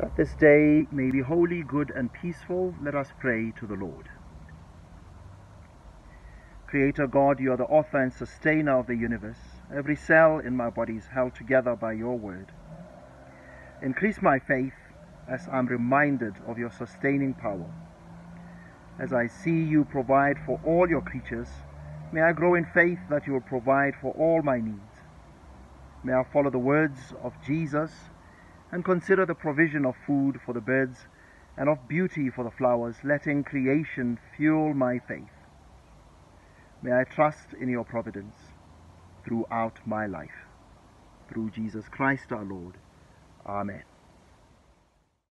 That this day may be holy, good, and peaceful, let us pray to the Lord. Creator God, you are the author and sustainer of the universe. Every cell in my body is held together by your word. Increase my faith as I'm reminded of your sustaining power. As I see you provide for all your creatures, may I grow in faith that you will provide for all my needs. May I follow the words of Jesus and consider the provision of food for the birds and of beauty for the flowers, letting creation fuel my faith. May I trust in your providence throughout my life. Through Jesus Christ our Lord. Amen.